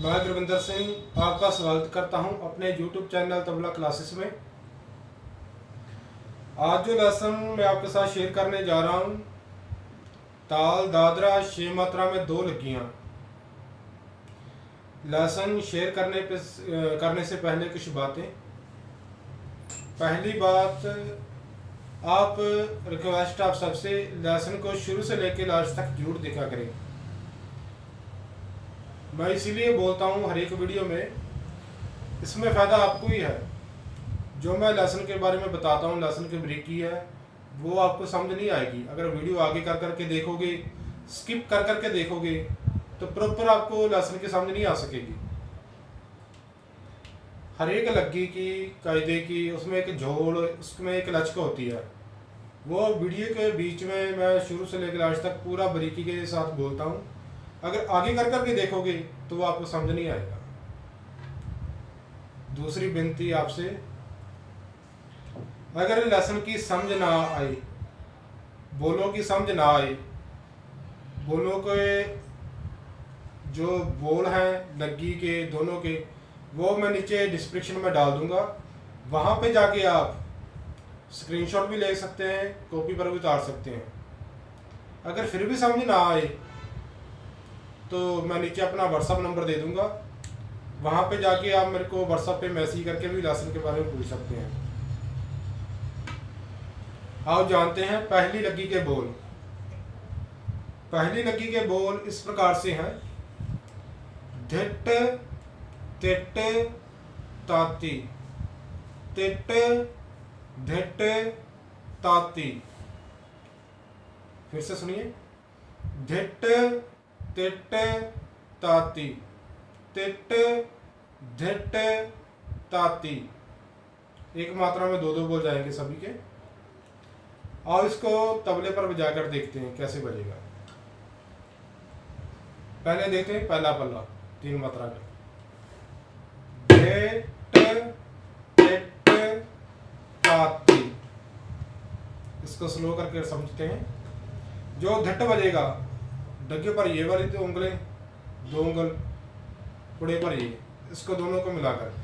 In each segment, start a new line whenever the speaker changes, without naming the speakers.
मैं गुरविंदर सिंह आपका स्वागत करता हूँ अपने YouTube चैनल तबला क्लासेस में। आज जो लेसन मैं आपके साथ शेयर करने जा रहा हूँ, ताल दादरा छह मात्रा में दो लगियाँ। लेसन शेयर करने पे, करने से पहले कुछ बातें। पहली बात, आप रिक्वेस्ट आप सबसे लेसन को शुरू से लेकर लास्ट तक ज़रूर देखा करें। मैं इसीलिए बोलता हूँ हर एक वीडियो में, इसमें फ़ायदा आपको ही है। जो मैं लेसन के बारे में बताता हूँ लेसन की ब्रिकी है, वो आपको समझ नहीं आएगी। अगर वीडियो आगे कर करके देखोगे स्किप कर करके देखोगे तो प्रॉपर आपको लेसन की समझ नहीं आ सकेगी। हर एक लग्गी की, कायदे की, उसमें एक झोल, उसमें एक लचक होती है। वो वीडियो के बीच में मैं शुरू से लेकर आज तक पूरा बरीकी के साथ बोलता हूँ। अगर आगे कर करके देखोगे तो वो आपको समझ नहीं आएगा। दूसरी विनती आपसे, अगर लेसन की समझ ना आए, बोलो की समझ ना आए, बोलो के जो बोल हैं लग्गी के, दोनों के, वो मैं नीचे डिस्क्रिप्शन में डाल दूँगा। वहाँ पे जाके आप स्क्रीनशॉट भी ले सकते हैं कॉपी पर भी उतार सकते हैं। अगर फिर भी समझ ना आए तो मैं नीचे अपना व्हाट्सअप नंबर दे दूँगा। वहाँ पे जाके आप मेरे को व्हाट्सअप पे मैसेज करके भी लेसन के बारे में पूछ सकते हैं। आओ जानते हैं, पहली लगी के बोल। पहली लगी के बोल इस प्रकार से हैं। धिट तिट ताती। तिट धिट ताती। फिर से सुनिए। धिट तिट ताती तिट धिट ताती एक मात्रा में दो दो बोल जाएँगे सभी के। और इसको तबले पर बजाकर देखते हैं कैसे बजेगा। पहले देखते हैं, पहला पल्ला, तीन मात्रा का। ताती। इसको स्लो करके समझते हैं। जो धट बजेगा डगे पर ये वाली दो उंगलें, दो उंगल पुड़े पर ये, इसको दोनों को मिलाकर।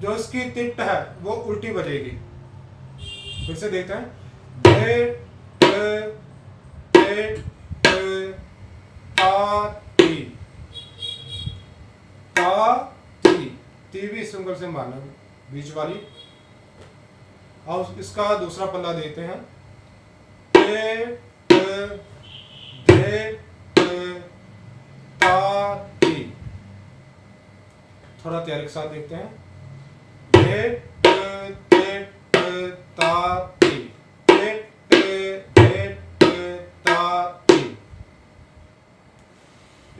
जो इसकी तिट है, वो उल्टी बजेगी। फिर से देखते हैं। तीवी सिंगल से मारना बीच वाली। और इसका दूसरा पल्ला देते हैं। थोड़ा तैयारी के साथ देखते हैं।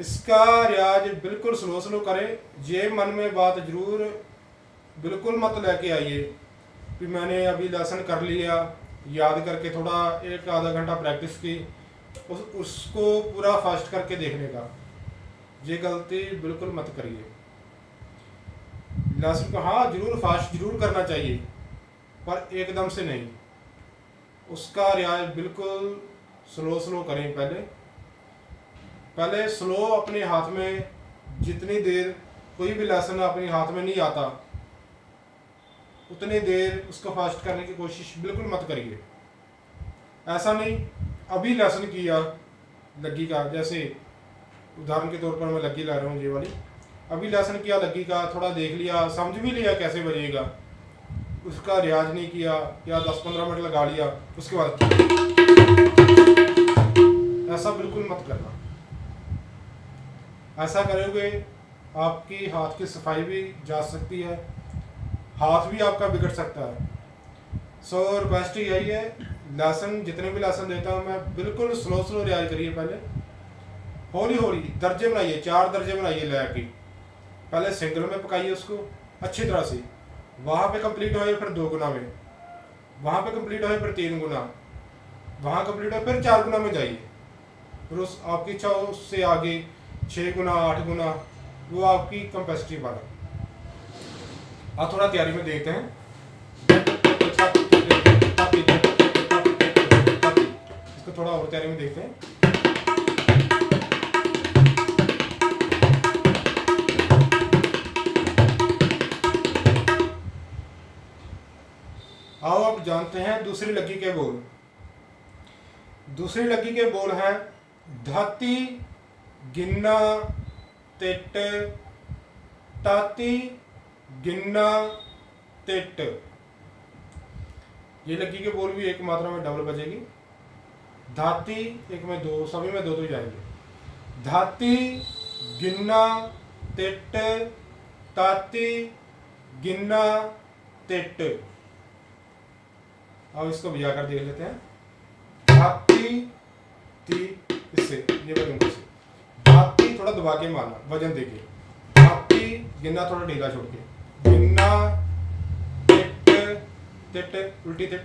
इसका रियाज बिल्कुल स्लो स्लो करें। ये मन में बात ज़रूर बिल्कुल मत लेके आइए। कि मैंने अभी लेसन कर लिया। याद करके थोड़ा एक आधा घंटा प्रैक्टिस की। उस, उसको पूरा फास्ट करके देखने का। ये गलती बिल्कुल मत करिए। लेसन को हाँ ज़रूर फास्ट ज़रूर करना चाहिए। पर एकदम से नहीं। उसका रियाज बिल्कुल स्लो स्लो करें पहले। पहले स्लो अपने हाथ में, जितनी देर कोई भी लेसन अपने हाथ में नहीं आता, उतनी देर उसको फास्ट करने की कोशिश बिल्कुल मत करिए। ऐसा नहीं, अभी लेसन किया लग्गी का, जैसे उदाहरण के तौर पर मैं लग्गी ला रहा हूँ, ये वाली। अभी लेसन किया लग्गी का, थोड़ा देख लिया, समझ भी लिया कैसे बजेगा उसका रियाज नहीं किया, या दस पंद्रह मिनट लगा लिया, उसके बाद ऐसा बिल्कुल मत करना। ऐसा करोगे, आपकी हाथ की सफ़ाई भी जा सकती है। हाथ भी आपका बिगड़ सकता है। सो रिक्वेस्ट यही है लेसन जितने भी लेसन देता हूँ मैं, बिल्कुल स्लो स्लो रियाज करिए पहले। हौली हौली, दर्जे बनाइए, चार दर्जे बनाइए लय की पहले सिंगल में पकाइए उसको, अच्छी तरह से। वहाँ पे कंप्लीट हो फिर दो गुना में। वहाँ पे कंप्लीट हो फिर तीन गुना। वहाँ कंप्लीट हो फिर चार गुना में जाइए। फिर उस, आपकी इच्छा उससे आगे छः गुना, आठ गुना, वो आपकी कंपेसिटी वाला। अब थोड़ा तैयारी में देखते हैं। इसको थोड़ा और तैयारी में देखते हैं। आओ, आप जानते हैं दूसरी लगी के बोल। दूसरी लगी के बोल हैं धाती गिन्ना, तिट, ताती, गिन्ना, तिट। ये लगी के बोल भी एक मात्रा में डबल बजेगी धाती, एक में दो, सभी में दो दो जाएँगे। धाती, गिन्ना, तिट, ताती, गिन्ना, तिट। अब इसको बिया कर देख लेते हैं। धाती, ती इससे ये धाती थोड़ा दबा के मारना, वज़न देके धाती गिनना थोड़ा ढीला छोड़ के। गिनना तिट तिट उल्टी तिट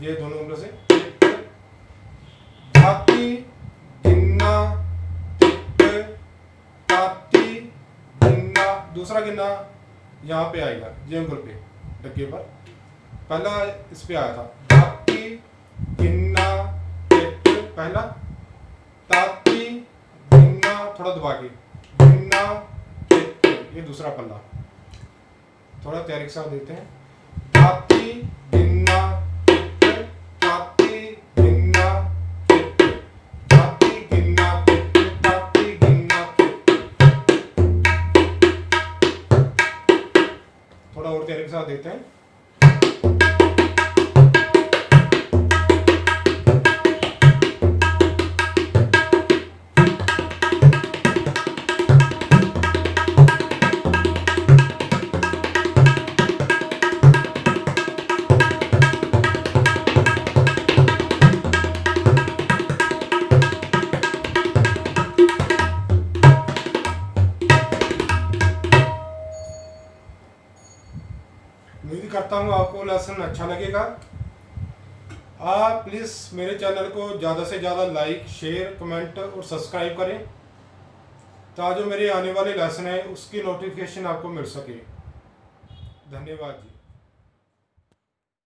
ये दोनों उंगलों से। तिट धाती गिनना तिट ताती गिनना दूसरा गिनना यहाँ पे आएगा, ये उंगल पे, डग्गे पर। पहला इस पे आया था। ताती गिन्ना टिट, पहला थोड़ा दबा के। ये दूसरा पल्ला। थोड़ा तैयारी के साथ देते हैं। गिन्ना टिट थोड़ा और तैयारी के साथ देते हैं। लेसन अच्छा लगेगा। आप प्लीज़ मेरे चैनल को ज़्यादा से ज़्यादा लाइक शेयर कमेंट और सब्सक्राइब करें ताकि जो मेरे आने वाले लेसन है, उसकी नोटिफिकेशन आपको मिल सके। धन्यवाद जी।